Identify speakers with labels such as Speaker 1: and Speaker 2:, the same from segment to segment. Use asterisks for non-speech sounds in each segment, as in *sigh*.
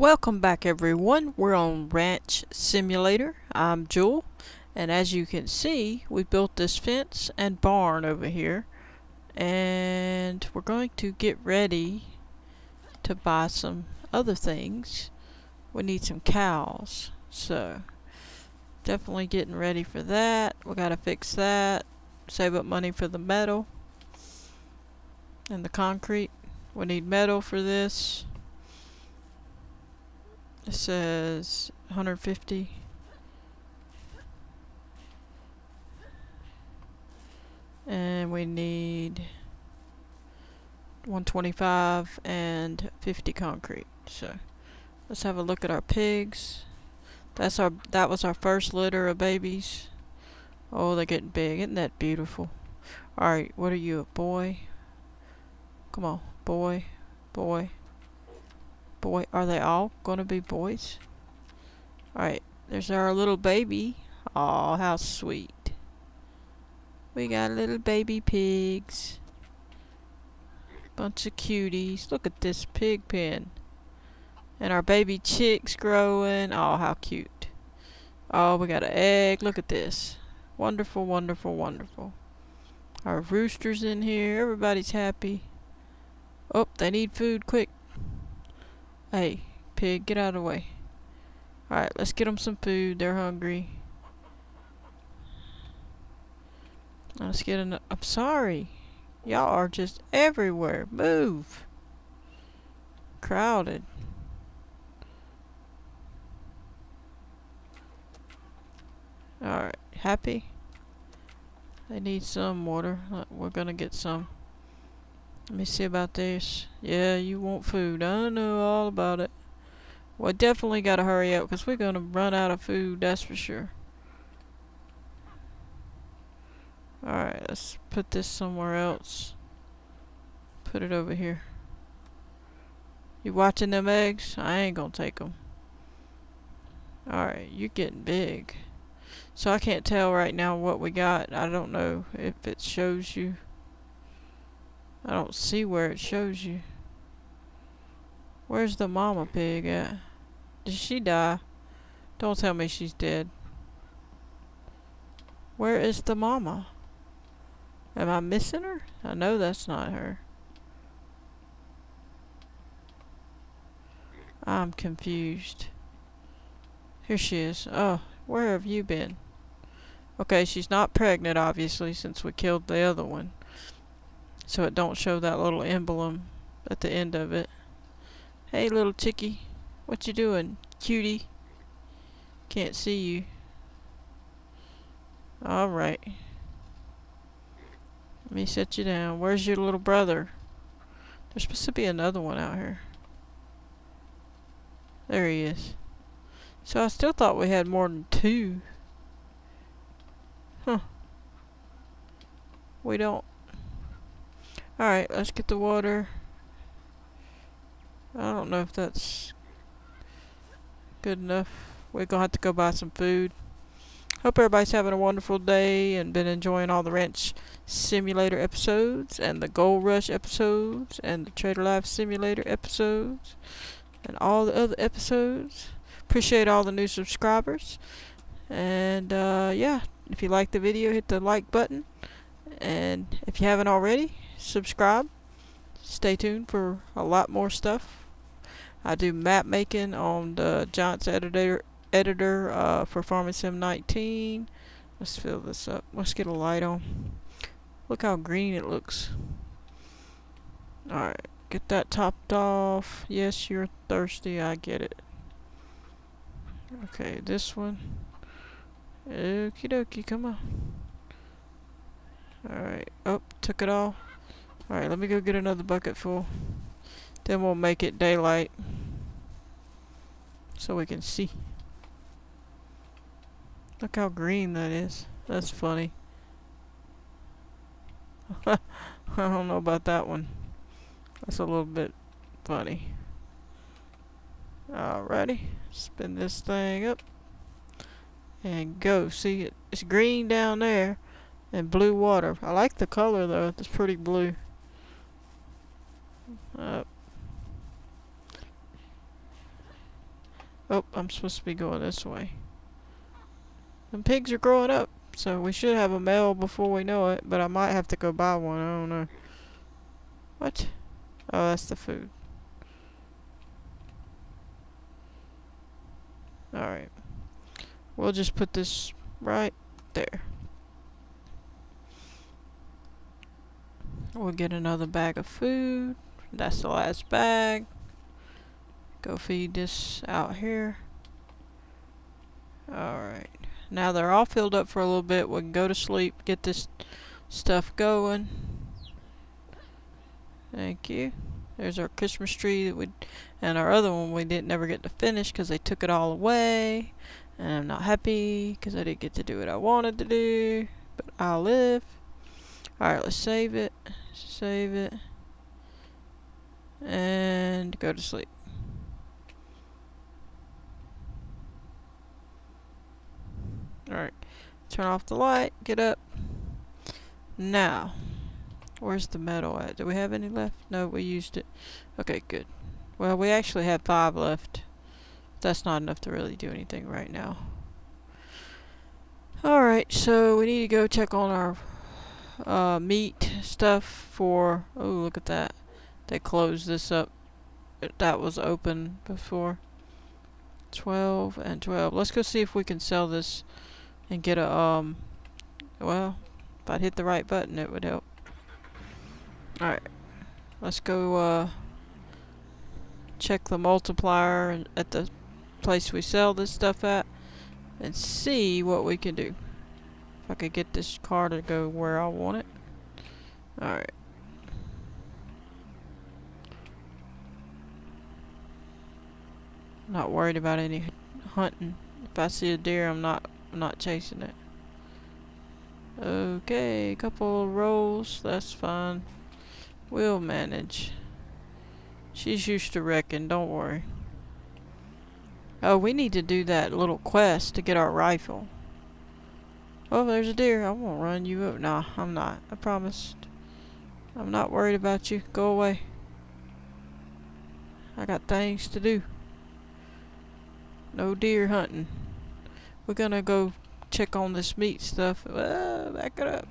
Speaker 1: Welcome back everyone. We're on Ranch Simulator. I'm Jewel and as you can see we built this fence and barn over here and we're going to get ready to buy some other things. We need some cows so definitely getting ready for that. We gotta fix that. Save up money for the metal and the concrete. We need metal for this. It says 150. And we need 125 and 50 concrete. So let's have a look at our pigs. That's our that was our first litter of babies. Oh, they're getting big. Isn't that beautiful? Alright, what are you, a boy? Come on, boy, boy, boy. Are they all gonna be boys? Alright, there's our little baby. Oh, how sweet. We got little baby pigs. Bunch of cuties. Look at this pig pen. And our baby chicks growing. Oh, how cute. Oh, we got an egg. Look at this. Wonderful, wonderful, wonderful. Our roosters in here. Everybody's happy. Oh, they need food quick. Hey, pig, get out of the way. Alright, let's get them some food. They're hungry. Let's get an. I'm sorry. Y'all are just everywhere. Move. Crowded. Alright, happy? They need some water. We're gonna get some. Let me see about this. Yeah, you want food. I know all about it. Well, definitely gotta hurry up because we're gonna run out of food, that's for sure. Alright, let's put this somewhere else. Put it over here. You watching them eggs? I ain't gonna take them. Alright, you're getting big. So I can't tell right now what we got. I don't know if it shows you. I don't see where it shows you. Where's the mama pig at? Did she die? Don't tell me she's dead. Where is the mama? Am I missing her? I know that's not her. I'm confused. Here she is. Oh, where have you been? Okay, she's not pregnant, obviously, since we killed the other one. So it don't show that little emblem at the end of it. Hey, little chickie. What you doing, cutie? Can't see you. Alright. Let me set you down. Where's your little brother? There's supposed to be another one out here. There he is. So I still thought we had more than two. Huh. We don't. Alright, let's get the water. I don't know if that's good enough. We're gonna have to go buy some food. Hope everybody's having a wonderful day and been enjoying all the Ranch Simulator episodes and the Gold Rush episodes and the Trader Life Simulator episodes and all the other episodes. Appreciate all the new subscribers. And uh, yeah, if you like the video, hit the like button. And if you haven't already, subscribe. Stay tuned for a lot more stuff. I do map making on the Giants editor editor uh, for Farming Sim 19. Let's fill this up. Let's get a light on. Look how green it looks. Alright, get that topped off. Yes, you're thirsty. I get it. Okay, this one. Okie dokie, come on. Alright, oh, took it all. Alright, let me go get another bucket full. Then we'll make it daylight. So we can see. Look how green that is. That's funny. *laughs* I don't know about that one. That's a little bit funny. Alrighty. Spin this thing up. And go. See, it, it's green down there. And blue water. I like the color though. It's pretty blue. Up. Oh, I'm supposed to be going this way. The pigs are growing up, so we should have a male before we know it, but I might have to go buy one, I don't know. What? Oh, that's the food. Alright. We'll just put this right there. We'll get another bag of food. That's the last bag. Go feed this out here. Alright. Now they're all filled up for a little bit. We can go to sleep, get this stuff going. Thank you. There's our Christmas tree that we, and our other one we didn't never get to finish because they took it all away. And I'm not happy because I didn't get to do what I wanted to do. But I'll live. Alright, let's save it. Save it. And go to sleep. Alright. Turn off the light. Get up. Now. Where's the metal at? Do we have any left? No, we used it. Okay, good. Well, we actually have five left. That's not enough to really do anything right now. Alright, so we need to go check on our uh, meat stuff for... Oh, look at that. They closed this up. That was open before. 12 and 12. Let's go see if we can sell this and get a, um, well, if I'd hit the right button, it would help. Alright, let's go, uh, check the multiplier at the place we sell this stuff at and see what we can do. If I could get this car to go where I want it. Alright. Not worried about any hunting. If I see a deer, I'm not I'm not chasing it. Okay, couple rolls, that's fine. We'll manage. She's used to wrecking, don't worry. Oh, we need to do that little quest to get our rifle. Oh, there's a deer. I won't run you up. Nah, I'm not. I promised. I'm not worried about you. Go away. I got things to do. No deer hunting. We're gonna go check on this meat stuff. Uh, back it up.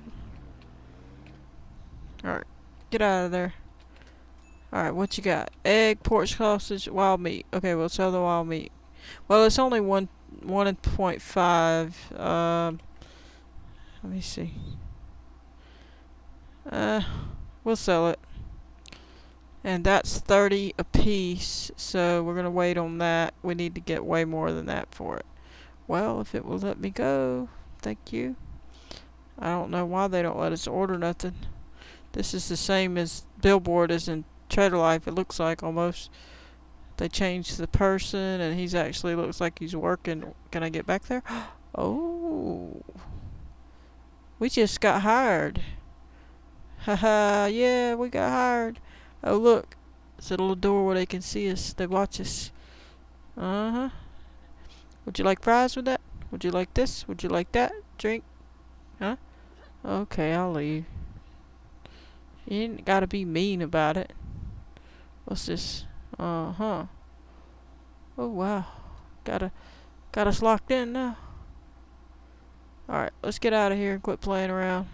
Speaker 1: Alright. Get out of there. Alright, what you got? Egg, pork sausage, wild meat. Okay, we'll sell the wild meat. Well, it's only one one point five. Um, let me see. Uh, we'll sell it. And that's 30 a piece, so we're going to wait on that. We need to get way more than that for it. Well, if it will let me go, thank you. I don't know why they don't let us order nothing. This is the same as billboard as in Trader Life, it looks like almost. They changed the person and he's actually looks like he's working. Can I get back there? *gasps* Oh. We just got hired. Haha, yeah, we got hired. Oh, look. It's a little door where they can see us. They watch us. Uh-huh. Would you like fries with that? Would you like this? Would you like that? Drink? Huh? Okay, I'll leave. You ain't gotta be mean about it. What's this? Uh-huh. Oh, wow. Got a, got us locked in now. Alright, let's get out of here and quit playing around.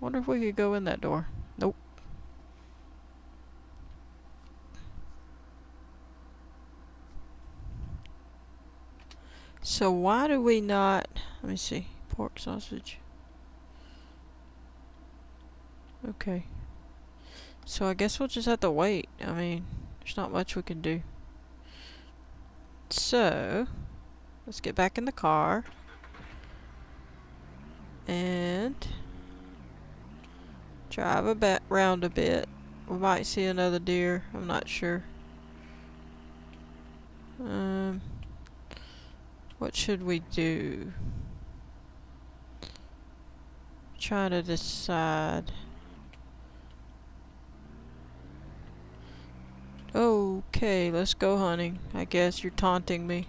Speaker 1: Wonder if we could go in that door. Nope. So why do we not... Let me see. Pork sausage. Okay. So I guess we'll just have to wait. I mean, there's not much we can do. So, let's get back in the car. And drive a bit round a bit. We might see another deer. I'm not sure. Um, what should we do? trying to decide. Okay, let's go hunting. I guess you're taunting me.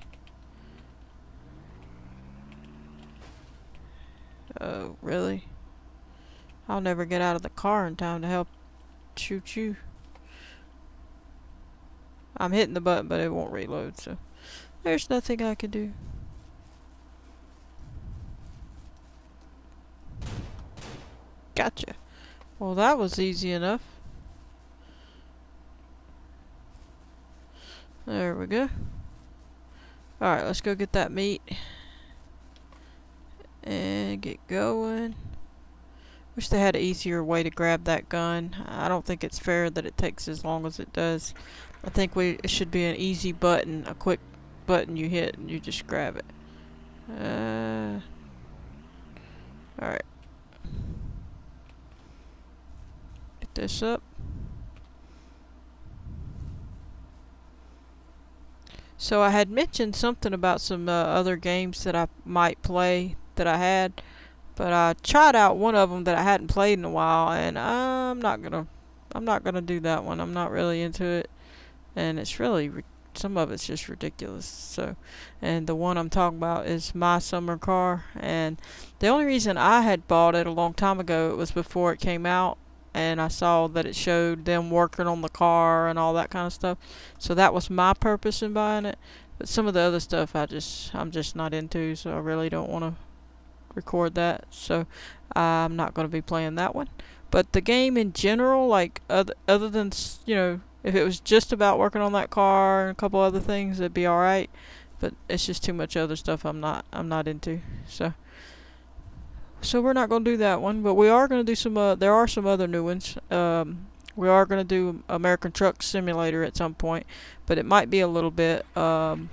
Speaker 1: Oh, really? I'll never get out of the car in time to help shoot you. I'm hitting the button, but it won't reload, so... There's nothing I can do. Gotcha. Well, that was easy enough. There we go. Alright, let's go get that meat. And get going. Wish they had an easier way to grab that gun. I don't think it's fair that it takes as long as it does. I think we it should be an easy button, a quick button you hit and you just grab it. Uh, Alright. This up. So I had mentioned something about some uh, other games that I might play that I had. But I tried out one of them that I hadn't played in a while, and I'm not gonna, I'm not gonna do that one. I'm not really into it, and it's really some of it's just ridiculous. So, and the one I'm talking about is My Summer Car, and the only reason I had bought it a long time ago it was before it came out, and I saw that it showed them working on the car and all that kind of stuff. So that was my purpose in buying it. But some of the other stuff I just I'm just not into, so I really don't want to record that. So I'm not going to be playing that one. But the game in general, like other other than you know, if it was just about working on that car and a couple other things, it'd be all right. But it's just too much other stuff I'm not I'm not into. So so we're not going to do that one, but we are going to do some. Uh, there are some other new ones. Um, we are going to do American Truck Simulator at some point, but it might be a little bit. Um,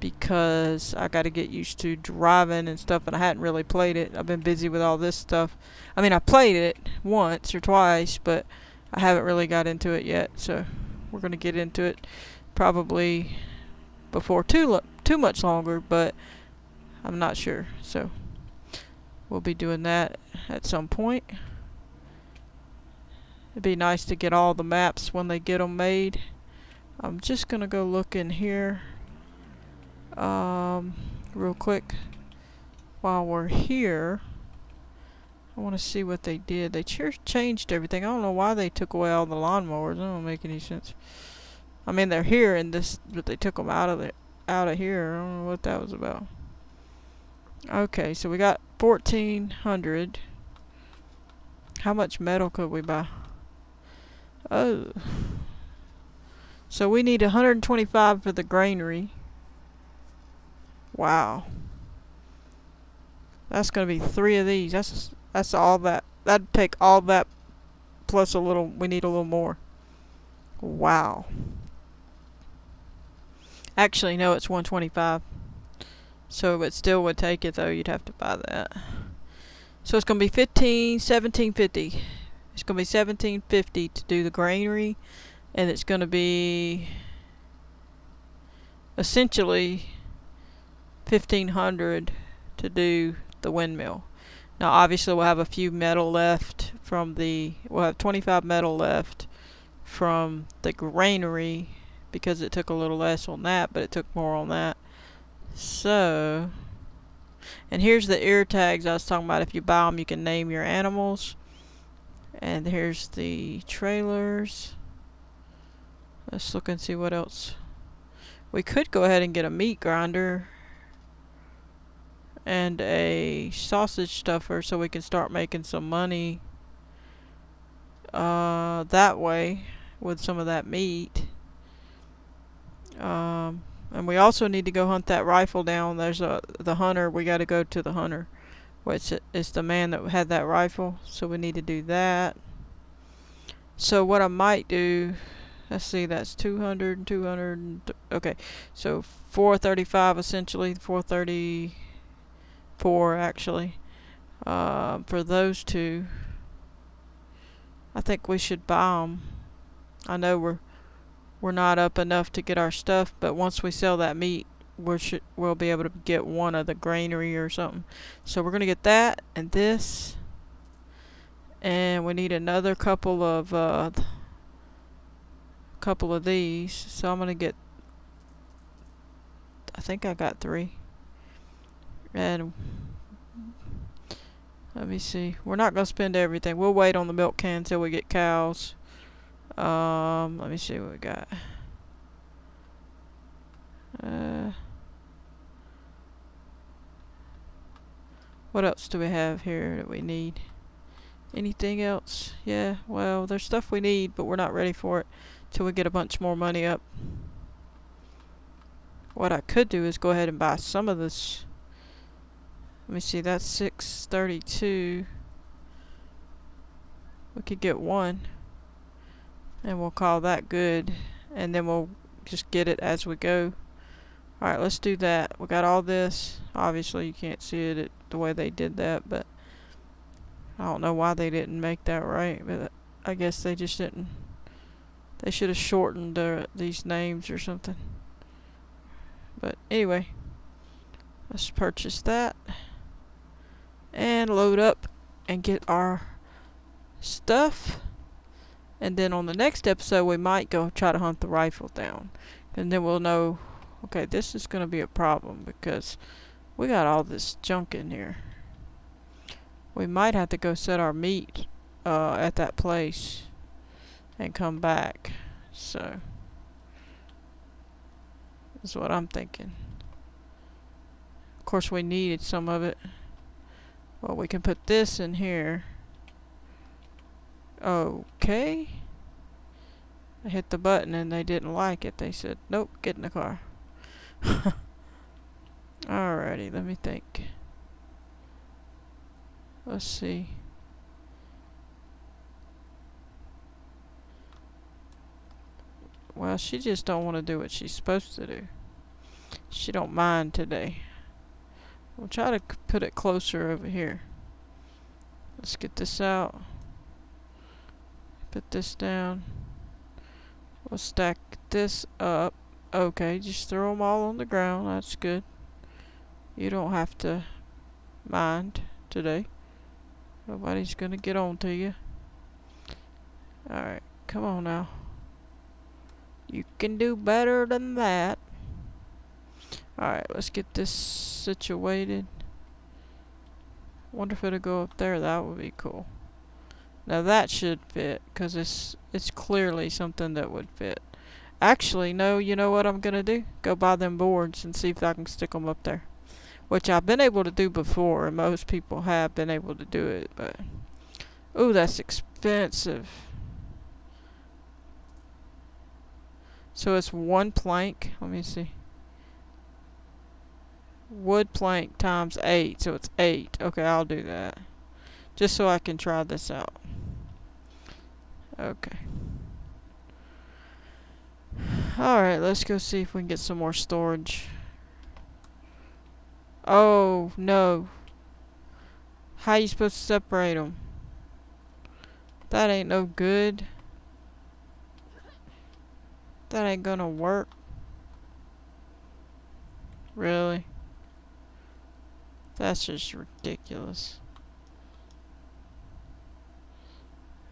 Speaker 1: because I got to get used to driving and stuff, and I hadn't really played it. I've been busy with all this stuff. I mean, I played it once or twice, but I haven't really got into it yet. So we're gonna get into it probably before too too much longer, but I'm not sure. So we'll be doing that at some point. It'd be nice to get all the maps when they get them made. I'm just gonna go look in here um, real quick. While we're here I want to see what they did. They ch changed everything. I don't know why they took away all the lawnmowers. That don't make any sense. I mean they're here in this but they took them out of it out of here. I don't know what that was about. Okay so we got 1400 how much metal could we buy oh so we need 125 for the granary Wow. That's gonna be three of these. That's that's all that. That'd take all that plus a little. We need a little more. Wow. Actually, no, it's 125. So it still would take it though. You'd have to buy that. So it's gonna be 15, 1750. It's gonna be 1750 to do the granary, and it's gonna be essentially 1500 to do the windmill. Now obviously we'll have a few metal left from the, we'll have 25 metal left from the granary because it took a little less on that, but it took more on that. So, and here's the ear tags I was talking about. If you buy them, you can name your animals. And here's the trailers. Let's look and see what else. We could go ahead and get a meat grinder and a sausage stuffer so we can start making some money uh, that way with some of that meat. Um, and we also need to go hunt that rifle down. There's a the hunter. We got to go to the hunter. Which it's the man that had that rifle. So we need to do that. So what I might do, let's see, that's 200 200. Okay, so 435 essentially. 434 actually uh, for those two I think we should buy them I know we're we're not up enough to get our stuff but once we sell that meat we should we'll be able to get one of the granary or something so we're gonna get that and this and we need another couple of uh, couple of these so I'm gonna get I think I got three and let me see. We're not going to spend everything. We'll wait on the milk can until we get cows. Um, let me see what we got. Uh, what else do we have here that we need? Anything else? Yeah, well, there's stuff we need, but we're not ready for it till we get a bunch more money up. What I could do is go ahead and buy some of this. Let me see, that's 632. We could get one. And we'll call that good. And then we'll just get it as we go. Alright, let's do that. We got all this. Obviously, you can't see it the way they did that, but I don't know why they didn't make that right, but I guess they just didn't. They should have shortened these names or something. But anyway, let's purchase that and load up and get our stuff. And then on the next episode, we might go try to hunt the rifle down. And then we'll know, okay, this is going to be a problem because we got all this junk in here. We might have to go set our meat uh, at that place and come back. So, that's what I'm thinking. Of course, we needed some of it. Well, we can put this in here. Okay. I hit the button and they didn't like it. They said, nope, get in the car. *laughs* Alrighty, let me think. Let's see. Well, she just don't want to do what she's supposed to do. She don't mind today. We'll try to put it closer over here. Let's get this out. Put this down. We'll stack this up. Okay, just throw them all on the ground. That's good. You don't have to mind today. Nobody's gonna get on to you. Alright, come on now. You can do better than that. Alright, let's get this situated. Wonder if it'll go up there. That would be cool. Now that should fit, because it's, it's clearly something that would fit. Actually, no, you know what I'm going to do? Go buy them boards and see if I can stick them up there. Which I've been able to do before, and most people have been able to do it, but... Ooh, that's expensive. So it's one plank. Let me see. Wood plank times 8. So it's 8. Okay, I'll do that. Just so I can try this out. Okay. Alright, let's go see if we can get some more storage. Oh, no. How you supposed to separate them? That ain't no good. That ain't gonna work. Really? That's just ridiculous.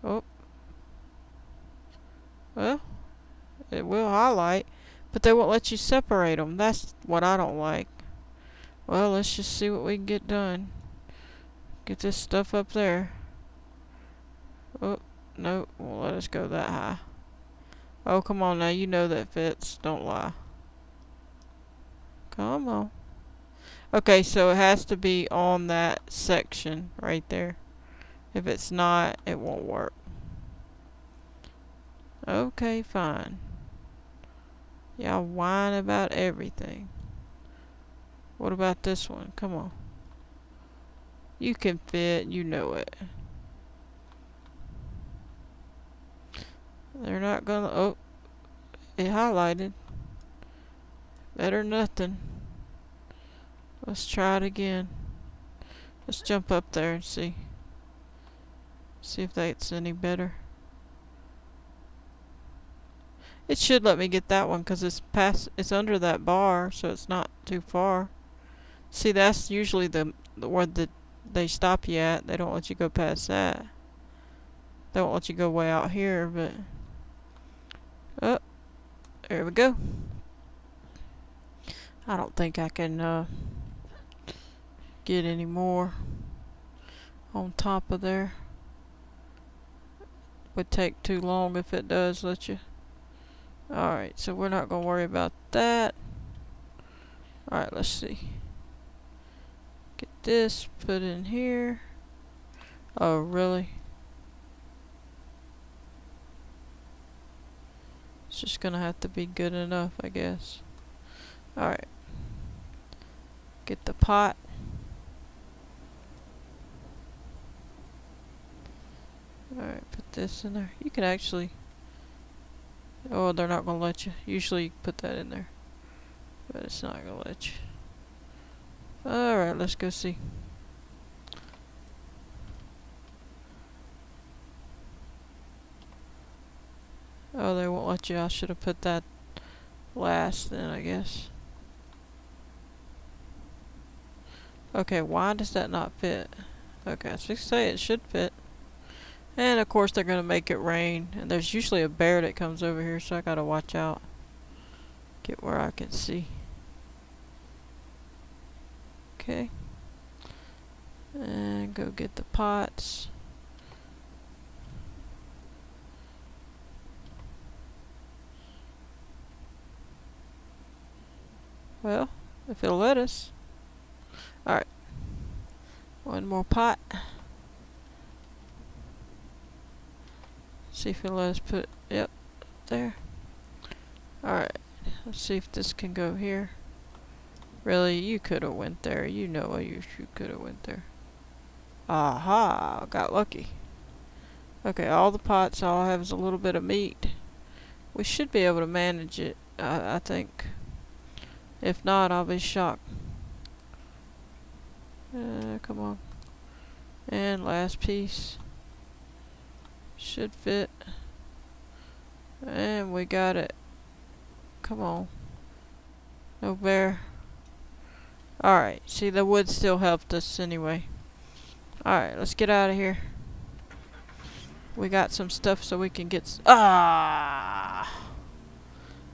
Speaker 1: Oh. Well, it will highlight, but they won't let you separate them. That's what I don't like. Well, let's just see what we can get done. Get this stuff up there. Oh, no, won't let us go that high. Oh, come on now. You know that fits. Don't lie. Come on. Okay, so it has to be on that section right there. If it's not, it won't work. Okay, fine. Y'all whine about everything. What about this one? Come on. You can fit, you know it. They're not gonna... Oh. It highlighted. Better nothing. Let's try it again. Let's jump up there and see. See if that's any better. It should let me get that one because it's past it's under that bar so it's not too far. See that's usually the, the where the, they stop you at. They don't let you go past that. They won't let you go way out here but Oh, there we go. I don't think I can uh, get any more on top of there. Would take too long if it does let you. Alright, so we're not going to worry about that. Alright, let's see. Get this, put in here. Oh, really? It's just gonna have to be good enough, I guess. Alright. Get the pot. Alright, put this in there. You can actually... Oh, they're not gonna let you. Usually you put that in there. But it's not gonna let you. Alright, let's go see. Oh, they won't let you. I should have put that last then, I guess. Okay, why does that not fit? Okay, so say it should fit. And of course they're gonna make it rain. And there's usually a bear that comes over here, so I gotta watch out. Get where I can see. Okay. And go get the pots. Well, if it'll let us. Alright. One more pot. See if it'll let us put, yep, there. Alright, let's see if this can go here. Really, you could have went there. You know you, you could have went there. Aha, got lucky. Okay, all the pots, all I have is a little bit of meat. We should be able to manage it, I, I think. If not, I'll be shocked. Uh, come on. And last piece. Should fit. And we got it. Come on. No bear. Alright, see the wood still helped us anyway. Alright, let's get out of here. We got some stuff so we can get... ah!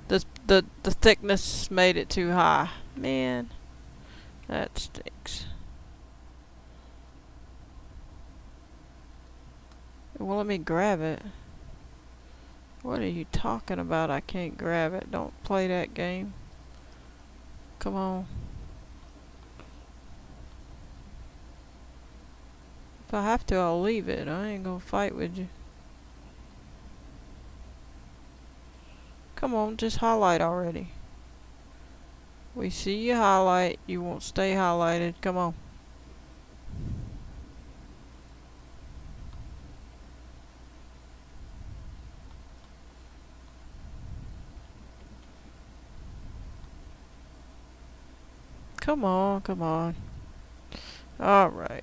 Speaker 1: The, the, the thickness made it too high. Man, that stinks. Well, let me grab it. What are you talking about? I can't grab it. Don't play that game. Come on. If I have to, I'll leave it. I ain't gonna fight with you. Come on, just highlight already. We see you highlight. You won't stay highlighted. Come on. Come on, come on. Alright.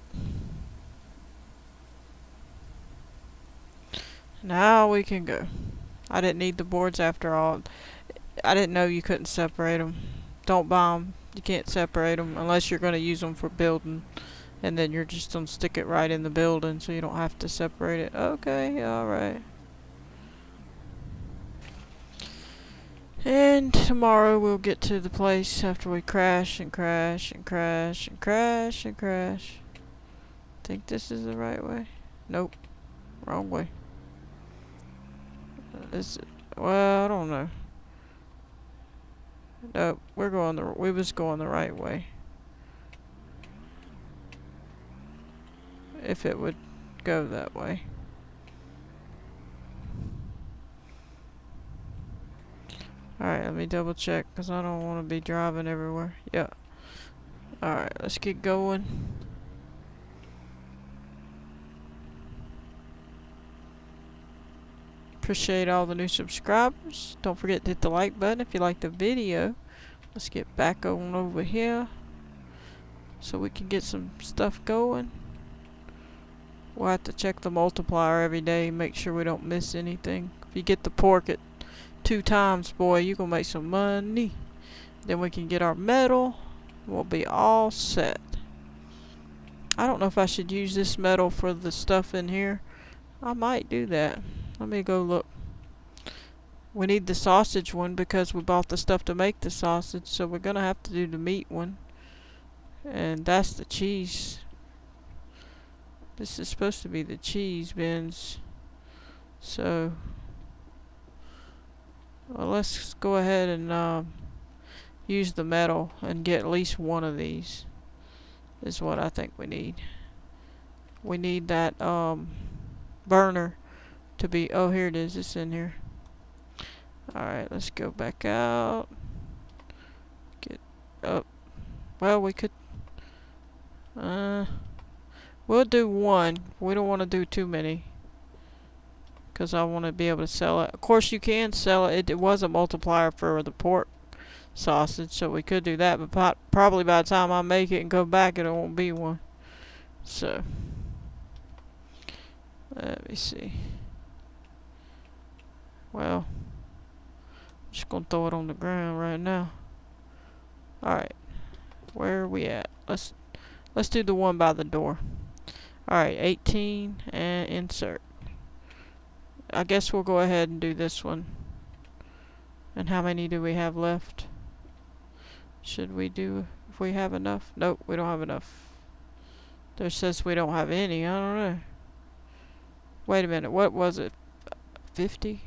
Speaker 1: Now we can go. I didn't need the boards after all. I didn't know you couldn't separate them. Don't buy them. You can't separate them unless you're going to use them for building. And then you're just going to stick it right in the building so you don't have to separate it. Okay, alright. And tomorrow we'll get to the place after we crash and crash and crash and crash and crash. Think this is the right way? Nope. Wrong way. Is it? Well, I don't know. Nope, we're going the we was going the right way. If it would go that way. Alright, let me double check because I don't want to be driving everywhere. Yeah. Alright, let's get going. Appreciate all the new subscribers. Don't forget to hit the like button if you like the video. Let's get back on over here so we can get some stuff going. We'll have to check the multiplier every day, make sure we don't miss anything. If you get the pork at two times, boy, you're going to make some money. Then we can get our metal. We'll be all set. I don't know if I should use this metal for the stuff in here. I might do that. Let me go look. We need the sausage one because we bought the stuff to make the sausage, so we're gonna have to do the meat one. And that's the cheese. This is supposed to be the cheese bins. So, well, let's go ahead and um, use the metal and get at least one of these. Is what I think we need. We need that um, burner to be. Oh, here it is. It's in here. Alright, let's go back out. Get up. Well, we could. Uh, we'll do one. We don't want to do too many. Because I want to be able to sell it. Of course, you can sell it. it. Was a multiplier for the pork sausage, so we could do that. But probably by the time I make it and go back, it won't be one. So, let me see. Well, I'm just gonna throw it on the ground right now. Alright. Where are we at? Let's let's do the one by the door. Alright, 18 and insert. I guess we'll go ahead and do this one. And how many do we have left? Should we do if we have enough? Nope, we don't have enough. There says we don't have any. I don't know. Wait a minute. What was it? 50?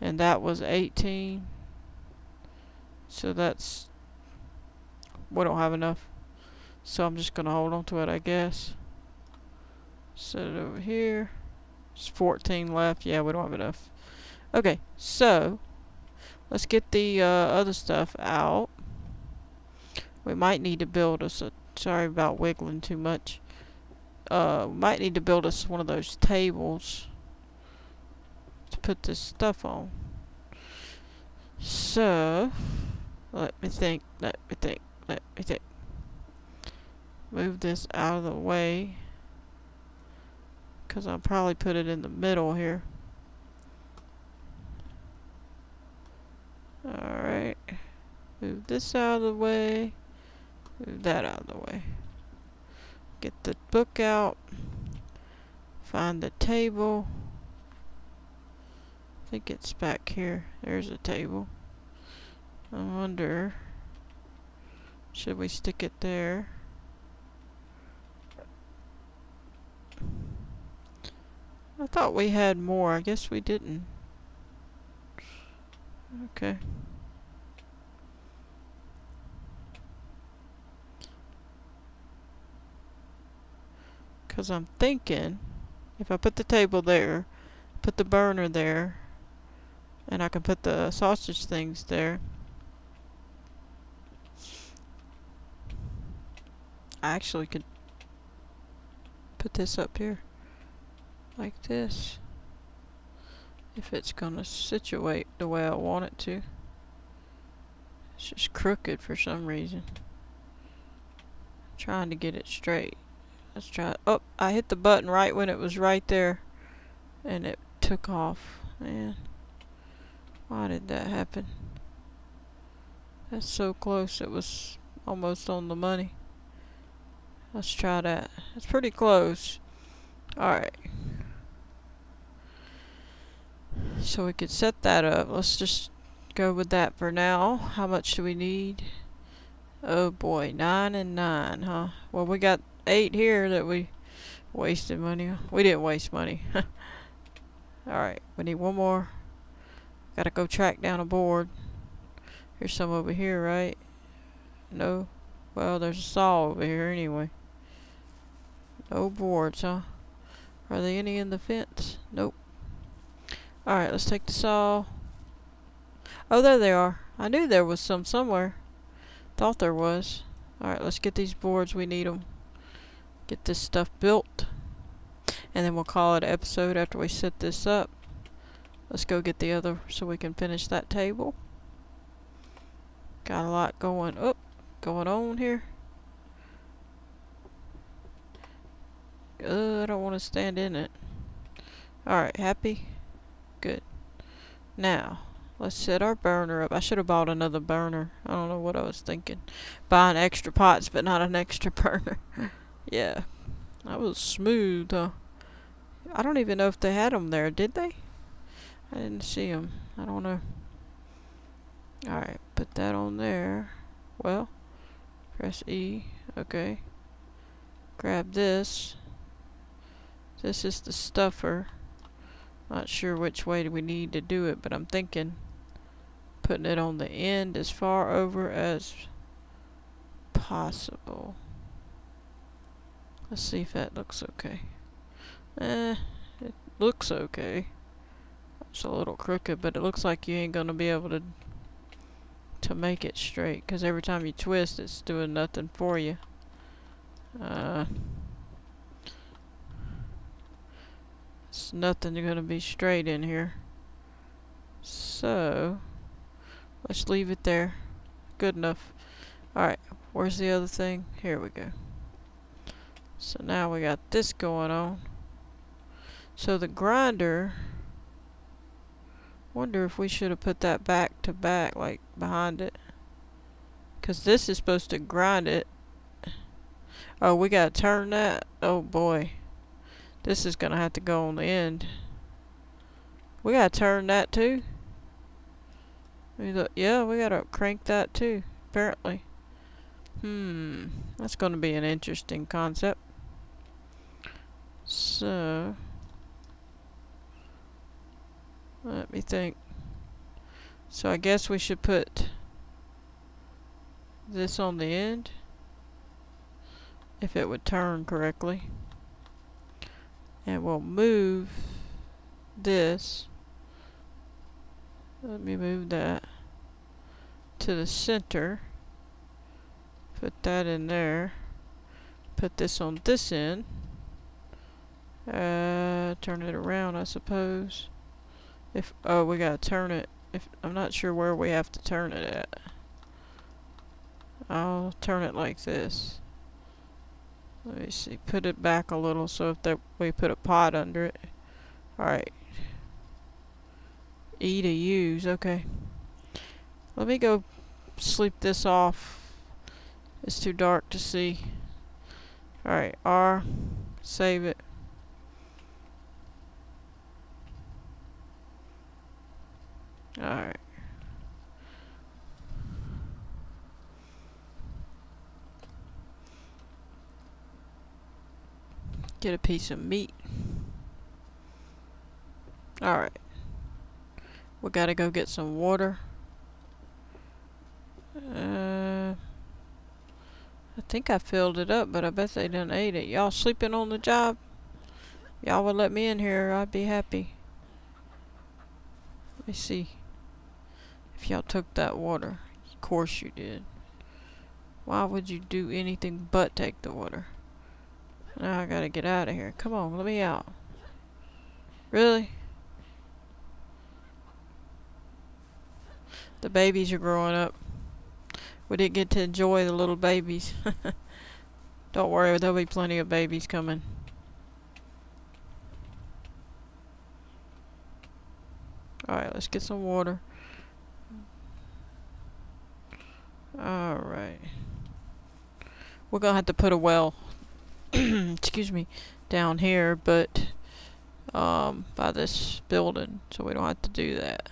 Speaker 1: And that was 18. So that's... We don't have enough. So I'm just going to hold on to it, I guess. Set it over here. There's 14 left. Yeah, we don't have enough. Okay, so... Let's get the uh, other stuff out. We might need to build us a... Sorry about wiggling too much. Uh, might need to build us one of those tables to put this stuff on. So, let me think, let me think, let me think. Move this out of the way. Because I'll probably put it in the middle here. Alright. Move this out of the way. Move that out of the way. Get the book out. Find the table. I think it's back here. There's a table. I wonder, should we stick it there? I thought we had more. I guess we didn't. Okay. Because I'm thinking, if I put the table there, put the burner there, and I can put the sausage things there. I actually could put this up here like this if it's gonna situate the way I want it to. It's just crooked for some reason. trying to get it straight. Let's try it. Oh, I hit the button right when it was right there. And it took off. Man. Why did that happen? That's so close. It was almost on the money. Let's try that. It's pretty close. Alright. So we could set that up. Let's just go with that for now. How much do we need? Oh boy, nine and nine, huh? Well, we got eight here that we wasted money on. We didn't waste money. *laughs* Alright, we need one more. Gotta go track down a board. Here's some over here, right? No? Well, there's a saw over here anyway. No boards, huh? Are there any in the fence? Nope. Alright, let's take the saw. Oh, there they are. I knew there was some somewhere. Thought there was. Alright, let's get these boards. We need them get this stuff built and then we'll call it an episode after we set this up let's go get the other so we can finish that table got a lot going up going on here uh, I don't want to stand in it alright happy now let's set our burner up I should have bought another burner I don't know what I was thinking buying extra pots but not an *laughs* extra burner *laughs* Yeah. That was smooth, huh? I don't even know if they had them there, did they? I didn't see them. I don't know. Alright, put that on there. Well, press E. Okay. Grab this. This is the stuffer. Not sure which way we need to do it, but I'm thinking putting it on the end as far over as possible. Let's see if that looks okay. Eh, it looks okay. It's a little crooked, but it looks like you ain't gonna be able to to make it straight, because every time you twist, it's doing nothing for you. Uh, it's nothing gonna be straight in here. So, let's leave it there. Good enough. Alright, where's the other thing? Here we go. So now we got this going on. So the grinder, wonder if we should have put that back to back, like behind it. Because this is supposed to grind it. Oh, we gotta turn that. Oh boy. This is gonna have to go on the end. We gotta turn that too. Yeah, we gotta crank that too, apparently. Hmm, that's gonna be an interesting concept. So, let me think. So I guess we should put this on the end. If it would turn correctly. And we'll move this. Let me move that to the center. Put that in there. Put this on this end. Uh, turn it around, I suppose. If oh, we gotta turn it. If I'm not sure where we have to turn it at. I'll turn it like this. Let me see. Put it back a little so if that we put a pot under it. Alright. E to use. Okay. Let me go sleep this off. It's too dark to see. Alright. R. Save it. Alright. Get a piece of meat. Alright. We gotta go get some water. Uh, I think I filled it up, but I bet they didn't ate it. Y'all sleeping on the job? Y'all would let me in here, I'd be happy. Let me see. If y'all took that water. Of course you did. Why would you do anything but take the water? Now I gotta get out of here. Come on, let me out. Really? The babies are growing up. We didn't get to enjoy the little babies. *laughs* Don't worry, there'll be plenty of babies coming. Alright, let's get some water. Alright. We're gonna have to put a well *clears throat* excuse me, down here, but um, by this building, so we don't have to do that.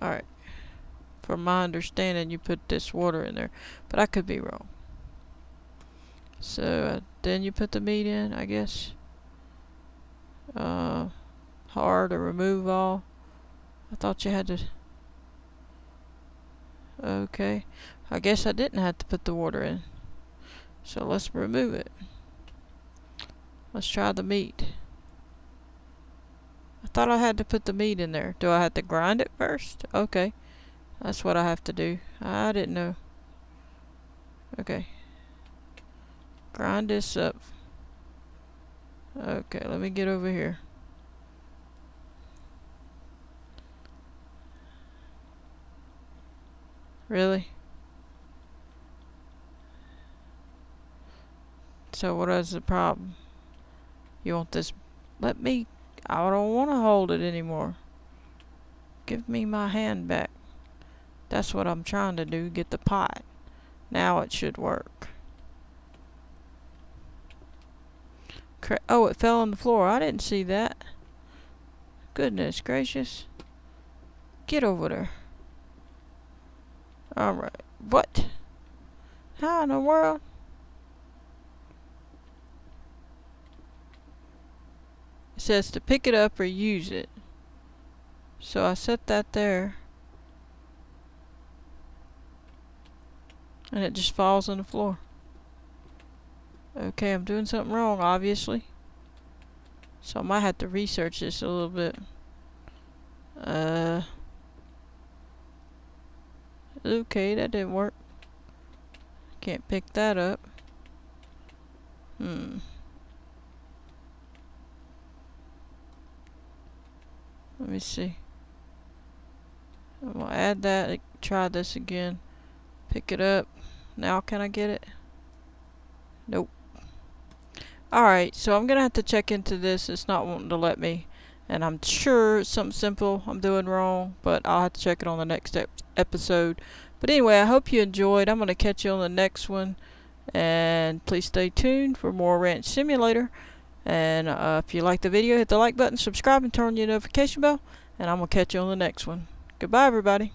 Speaker 1: Alright. From my understanding, you put this water in there, but I could be wrong. So, uh, then you put the meat in, I guess. Uh, hard or remove all. I thought you had to... Okay. I guess I didn't have to put the water in. So let's remove it. Let's try the meat. I thought I had to put the meat in there. Do I have to grind it first? Okay. That's what I have to do. I didn't know. Okay. Grind this up. Okay, let me get over here. Really? So what is the problem? You want this? Let me. I don't want to hold it anymore. Give me my hand back. That's what I'm trying to do. Get the pot. Now it should work. Cra oh, it fell on the floor. I didn't see that. Goodness gracious. Get over there. Alright. What? How in the world? It says to pick it up or use it. So I set that there. And it just falls on the floor. Okay, I'm doing something wrong, obviously. So I might have to research this a little bit. Uh... Okay, that didn't work. Can't pick that up. Hmm. Let me see. I'm gonna add that, try this again. Pick it up. Now can I get it? Nope. Alright, so I'm gonna have to check into this. It's not wanting to let me. And I'm sure something simple I'm doing wrong, but I'll have to check it on the next ep episode. But anyway, I hope you enjoyed. I'm gonna catch you on the next one. And please stay tuned for more Ranch Simulator. And uh, if you like the video, hit the like button, subscribe, and turn your notification bell. And I'm going to catch you on the next one. Goodbye, everybody.